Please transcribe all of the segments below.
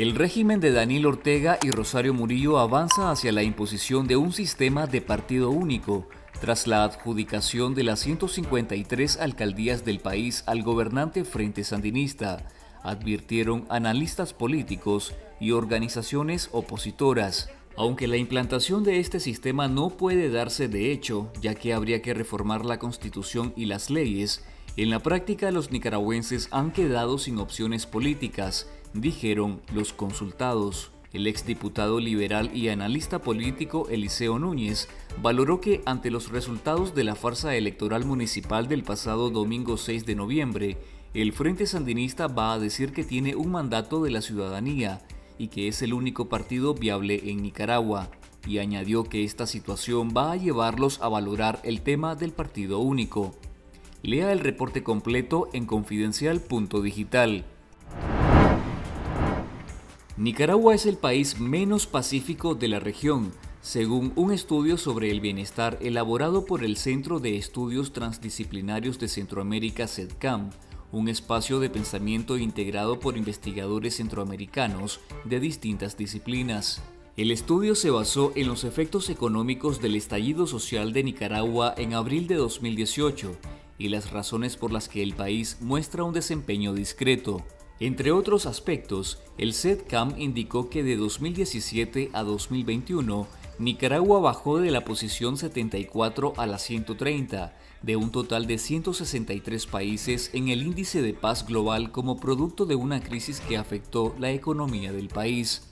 El régimen de Daniel Ortega y Rosario Murillo avanza hacia la imposición de un sistema de partido único, tras la adjudicación de las 153 alcaldías del país al gobernante Frente Sandinista, advirtieron analistas políticos y organizaciones opositoras. Aunque la implantación de este sistema no puede darse de hecho, ya que habría que reformar la constitución y las leyes, en la práctica los nicaragüenses han quedado sin opciones políticas dijeron los consultados. El exdiputado liberal y analista político Eliseo Núñez valoró que ante los resultados de la farsa electoral municipal del pasado domingo 6 de noviembre, el Frente Sandinista va a decir que tiene un mandato de la ciudadanía y que es el único partido viable en Nicaragua, y añadió que esta situación va a llevarlos a valorar el tema del partido único. Lea el reporte completo en confidencial.digital. Nicaragua es el país menos pacífico de la región, según un estudio sobre el bienestar elaborado por el Centro de Estudios Transdisciplinarios de Centroamérica, CEDCAM, un espacio de pensamiento integrado por investigadores centroamericanos de distintas disciplinas. El estudio se basó en los efectos económicos del estallido social de Nicaragua en abril de 2018 y las razones por las que el país muestra un desempeño discreto. Entre otros aspectos, el SEDCAM indicó que de 2017 a 2021, Nicaragua bajó de la posición 74 a la 130, de un total de 163 países en el índice de paz global como producto de una crisis que afectó la economía del país.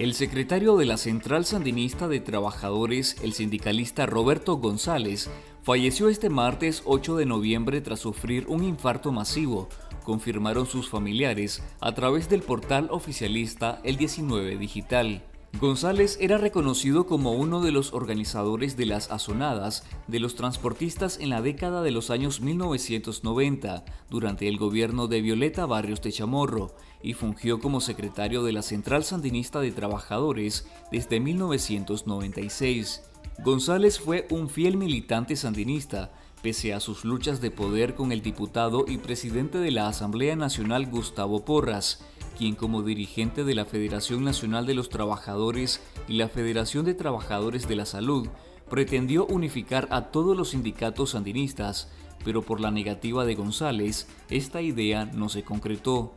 El secretario de la Central Sandinista de Trabajadores, el sindicalista Roberto González, falleció este martes 8 de noviembre tras sufrir un infarto masivo, confirmaron sus familiares a través del portal oficialista El 19 Digital. González era reconocido como uno de los organizadores de las azonadas de los transportistas en la década de los años 1990, durante el gobierno de Violeta Barrios de Chamorro, y fungió como secretario de la Central Sandinista de Trabajadores desde 1996. González fue un fiel militante sandinista, pese a sus luchas de poder con el diputado y presidente de la Asamblea Nacional Gustavo Porras, quien como dirigente de la Federación Nacional de los Trabajadores y la Federación de Trabajadores de la Salud, pretendió unificar a todos los sindicatos sandinistas, pero por la negativa de González, esta idea no se concretó.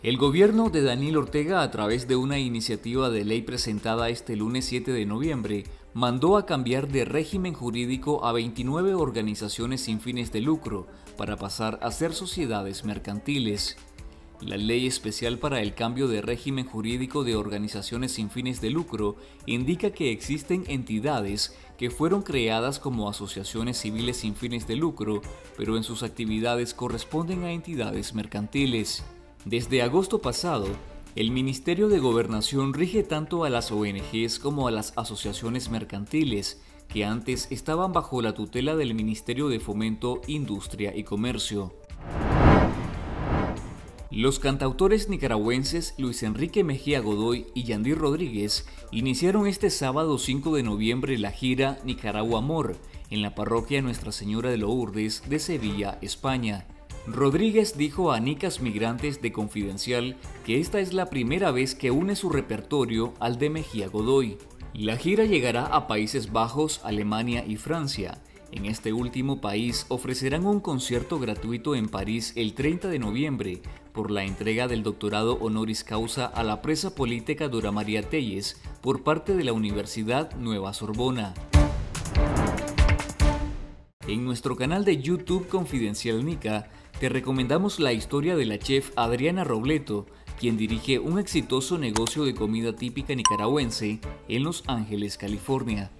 El gobierno de Daniel Ortega, a través de una iniciativa de ley presentada este lunes 7 de noviembre, mandó a cambiar de régimen jurídico a 29 organizaciones sin fines de lucro para pasar a ser sociedades mercantiles. La ley especial para el cambio de régimen jurídico de organizaciones sin fines de lucro indica que existen entidades que fueron creadas como asociaciones civiles sin fines de lucro, pero en sus actividades corresponden a entidades mercantiles. Desde agosto pasado, el Ministerio de Gobernación rige tanto a las ONGs como a las asociaciones mercantiles, que antes estaban bajo la tutela del Ministerio de Fomento, Industria y Comercio. Los cantautores nicaragüenses Luis Enrique Mejía Godoy y Yandir Rodríguez iniciaron este sábado 5 de noviembre la gira Nicaragua Amor en la parroquia Nuestra Señora de Lourdes de Sevilla, España. Rodríguez dijo a Nicas Migrantes de Confidencial que esta es la primera vez que une su repertorio al de Mejía Godoy. La gira llegará a Países Bajos, Alemania y Francia. En este último país ofrecerán un concierto gratuito en París el 30 de noviembre por la entrega del doctorado honoris causa a la presa política Dora María Telles por parte de la Universidad Nueva Sorbona. En nuestro canal de YouTube Confidencial Nica te recomendamos la historia de la chef Adriana Robleto, quien dirige un exitoso negocio de comida típica nicaragüense en Los Ángeles, California.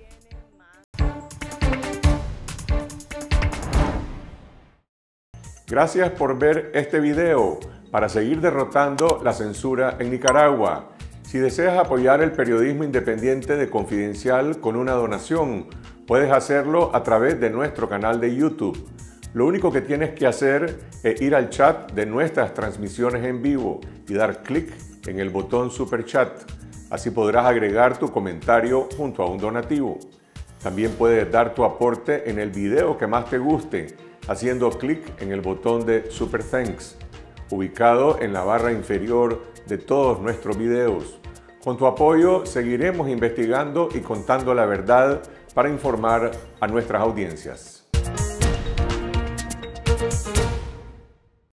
Gracias por ver este video para seguir derrotando la censura en Nicaragua. Si deseas apoyar el periodismo independiente de Confidencial con una donación, puedes hacerlo a través de nuestro canal de YouTube. Lo único que tienes que hacer es ir al chat de nuestras transmisiones en vivo y dar clic en el botón Super Chat. Así podrás agregar tu comentario junto a un donativo. También puedes dar tu aporte en el video que más te guste haciendo clic en el botón de Super Thanks. ubicado en la barra inferior de todos nuestros videos. Con tu apoyo seguiremos investigando y contando la verdad para informar a nuestras audiencias.